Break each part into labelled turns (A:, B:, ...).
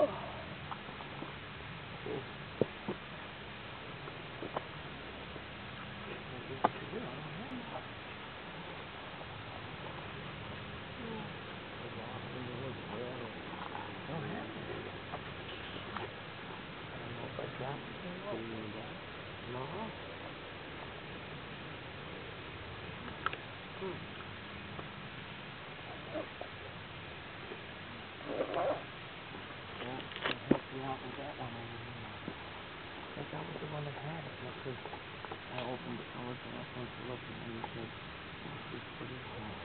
A: Yeah. Nó that was the one that had it. That's because I opened it. I was the last one to look, and you said, this is pretty small.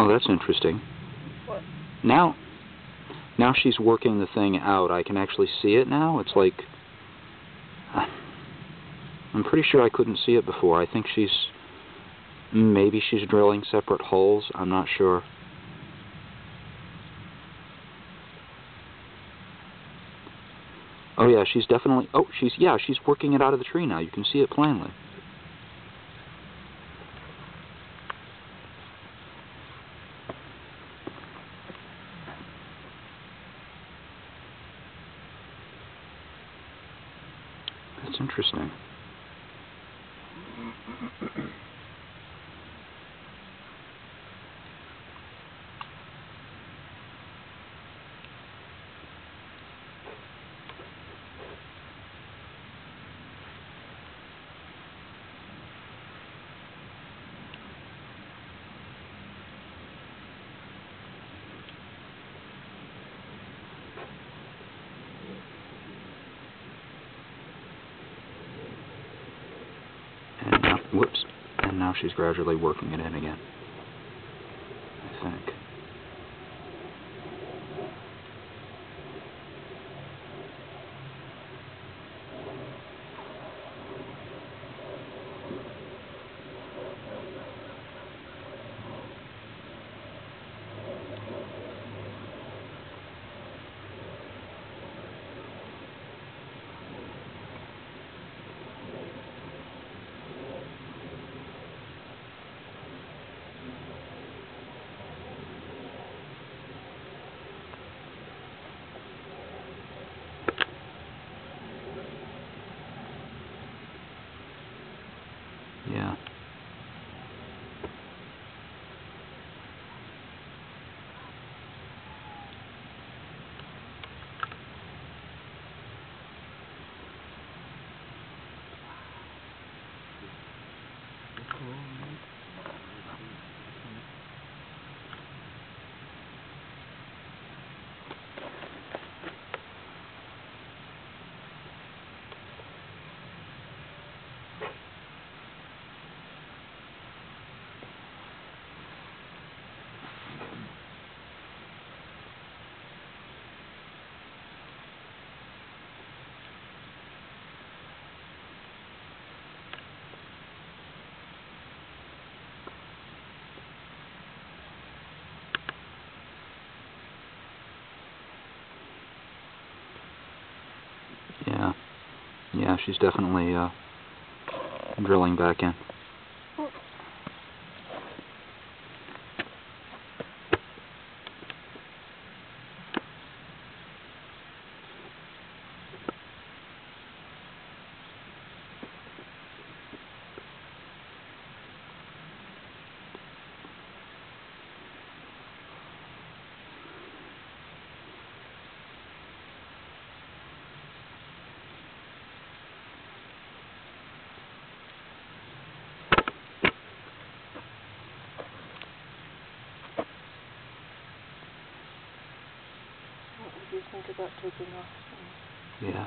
B: Oh, that's interesting.
A: What?
B: Now, now she's working the thing out. I can actually see it now. It's like I'm pretty sure I couldn't see it before. I think she's maybe she's drilling separate holes. I'm not sure. Oh yeah, she's definitely. Oh, she's yeah, she's working it out of the tree now. You can see it plainly. That's interesting. And now, whoops. And now she's gradually working it in again. I think. Yeah. Yeah. Yeah, she's definitely uh drilling back in.
C: Think about taking off.
B: Yeah.